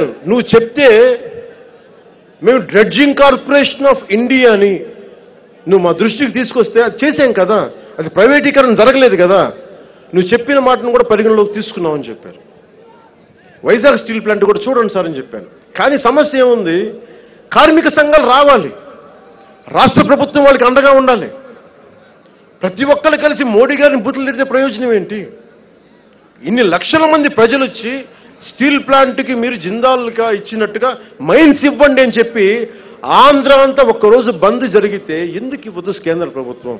నువ్వు చెప్తే మేము డ్రెడ్జింగ్ కార్పొరేషన్ ఆఫ్ ఇండియా అని నువ్వు మా దృష్టికి తీసుకొస్తే అది చేసాం కదా. అది ప్రైవేటీకరణ జరగలేదు కదా. నువ్వు చెప్పిన మాటను కూడా పరిగణలోకి తీసుకున్నావని చెప్పారు. వైజాగ్ స్టీల్ ప్లాంట్ కూడా చూడండి సార్ అని చెప్పాను కానీ సమస్య ఏముంది? కార్మిక సంఘాలు రావాలి. రాష్ట్ర ప్రభుత్వం వాళ్ళకి అండగా ఉండాలి. ప్రతి ఒక్కరు కలిసి మోడీ గారిని బూతులు తిరిగితే ప్రయోజనం ఏంటి? ఇన్ని లక్షల మంది ప్రజలు వచ్చి స్టీల్ ప్లాంట్కి మీరు జిందాల్గా ఇచ్చినట్టుగా మైన్స్ ఇవ్వండి అని చెప్పి ఆంధ్ర అంతా ఒక్కరోజు బంద్ జరిగితే ఎందుకు ఇవ్వదు కేంద్ర ప్రభుత్వం?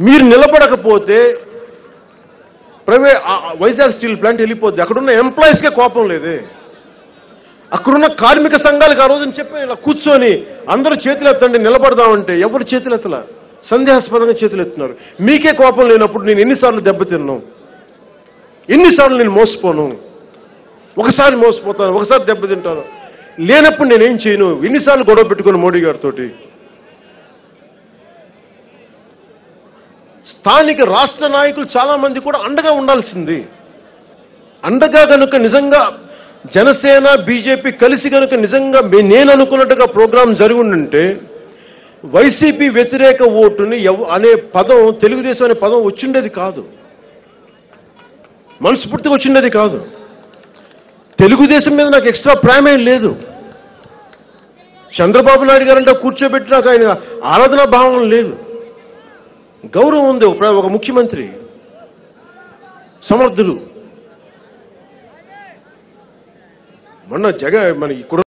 మీరు నిలబడకపోతే ప్రైవేట్ వైజాగ్ స్టీల్ ప్లాంట్ వెళ్ళిపోద్ది. అక్కడున్న ఎంప్లాయీస్కే కోపం లేదే. అక్కడున్న కార్మిక సంఘాలకు ఆ రోజున చెప్పి ఇలా కూర్చొని అందరూ చేతులు ఎత్తండి నిలబడదామంటే. ఎవరు చేతులు ఎత్తలా? సందేహాస్పదంగా చేతులు ఎత్తున్నారు. మీకే కోపం లేనప్పుడు నేను ఎన్నిసార్లు దెబ్బతిన్నాను. ఎన్నిసార్లు నేను మోసపోను? ఒకసారి మోసపోతాను ఒకసారి దెబ్బతింటాను లేనప్పుడు నేనేం చేయను? ఎన్నిసార్లు గొడవ పెట్టుకుని మోడీ గారితో స్థానిక రాష్ట్ర నాయకులు చాలా మంది కూడా అండగా ఉండాల్సింది. అండగా కనుక నిజంగా జనసేన బీజేపీ కలిసి కనుక నిజంగా మే- నేను అనుకున్నట్టుగా ప్రోగ్రాం జరిగి ఉండుంటే వైసీపీ వ్యతిరేక ఓటుని అనే పదం తెలుగుదేశం అనే పదం వచ్చిండేది కాదు. మనస్ఫూర్తిగా వచ్చినది కాదు. తెలుగుదేశం మీద నాకు ఎక్స్ట్రా ప్రేమేం లేదు. చంద్రబాబు నాయుడు గారంటే కూర్చోబెట్టి నాకు ఆయన ఆరాధనా భావం లేదు. గౌరవం ఉంది ఒక ముఖ్యమంత్రి. సమర్థులు. మొన్న జగ మన ఇక్కడ